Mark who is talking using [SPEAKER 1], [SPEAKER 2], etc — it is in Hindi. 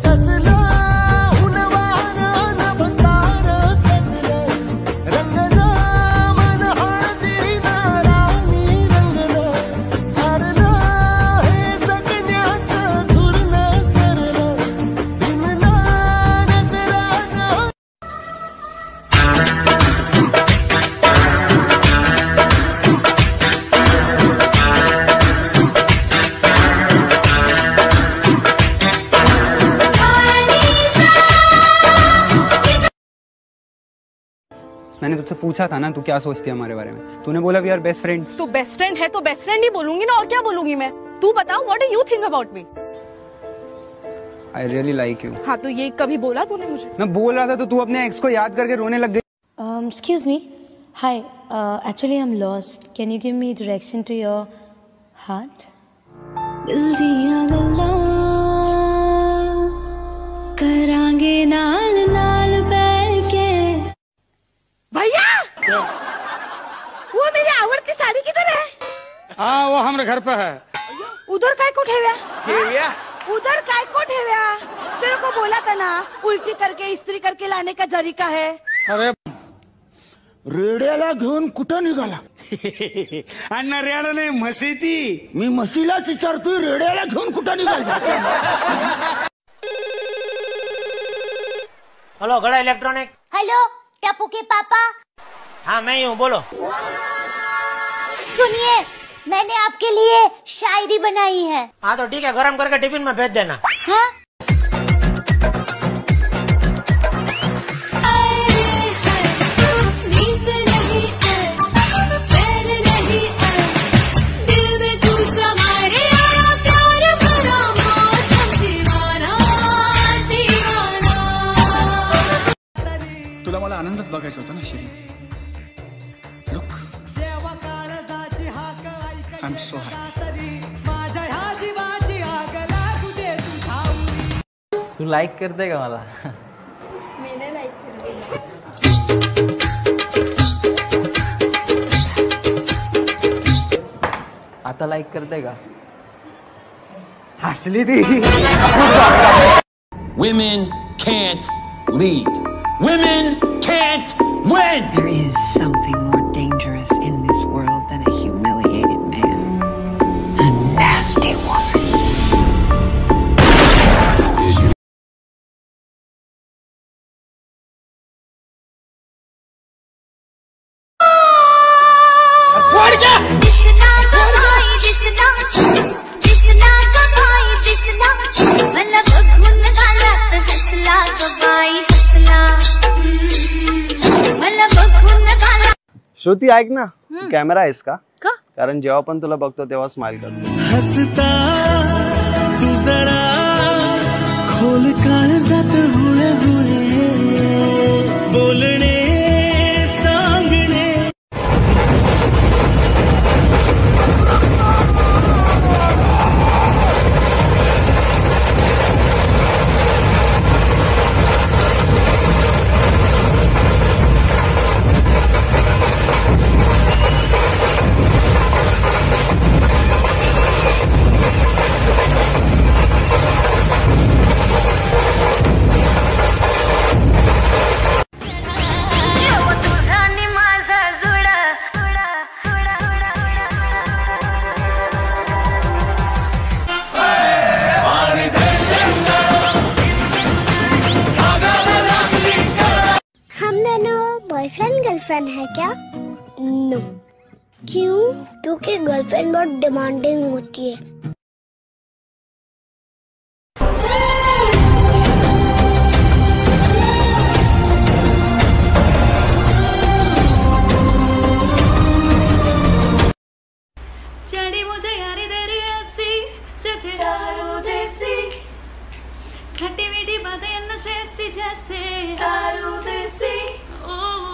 [SPEAKER 1] sazla मैंने
[SPEAKER 2] तुझसे पूछा था ना तू क्या सोचती है हमारे बारे में? तूने बोला वी आर बेस्ट फ्रेंड्स
[SPEAKER 3] तो बेस्ट फ्रेंड है तो बेस्ट फ्रेंड ही बोलूँगी ना और क्या बोलूँगी मैं? तू बता what do you think about me
[SPEAKER 2] I really like you
[SPEAKER 3] हाँ तो ये कभी बोला तूने मुझे?
[SPEAKER 2] मैं बोल रहा था तो तू अपने एक्स को याद करके रोने लग गई।
[SPEAKER 4] Excuse me hi actually I am lost can you give me direction to your
[SPEAKER 3] heart दिल दिया गल्ला करांगे ना हाँ
[SPEAKER 5] वो हमारे घर पे है।
[SPEAKER 3] उधर काय को ठेव्या? उधर काय को ठेव्या? तेरे को बोला था ना उल्टी करके इस्त्री करके लाने का जरीका है।
[SPEAKER 5] अरे
[SPEAKER 1] रेड्याला घेऊन कुठं निघाला?
[SPEAKER 6] अण्णा रेडा नाही म्हशी ती.
[SPEAKER 1] मी म्हशीलाच विचारतोय रेड्याला घेऊन कुठं निघाला?
[SPEAKER 7] हेलो गड़ा इलेक्ट्रॉनिक.
[SPEAKER 8] हेलो टप्पू के पापा.
[SPEAKER 7] हाँ मैं ही हूँ बोलो.
[SPEAKER 8] सुनिए मैंने आपके लिए शायरी बनाई है।
[SPEAKER 7] हाँ तो ठीक है गरम करके टिफ़िन में भेज देना।
[SPEAKER 8] हाँ?
[SPEAKER 2] तुला मला आनंदात बघायचं होतं ना शिरी. एम सो हॅपी
[SPEAKER 9] तू लाईक करते का मला आता लाईक करते का हसली ती
[SPEAKER 6] Women can't lead. Women can't win.
[SPEAKER 10] There is something more
[SPEAKER 9] श्रुती ऐक ना. कॅमेरा आहेस का? कारण जेव्हा पण तुला बघतो तेव्हा स्माइल करतो.
[SPEAKER 1] हसता तू जरा खोल काळजात हुळे हुळे बोलणे
[SPEAKER 8] दोनों बॉयफ्रेंड गर्लफ्रेंड है क्या? No no. क्यों? क्योंकि गर्लफ्रेंड बहुत डिमांडिंग होती है।
[SPEAKER 4] चढ़ी मुझे यारी तेरी ऐसी जैसे दारू देसी। खट्टी मीठी बातें नशे सी जैसे। दारू oh.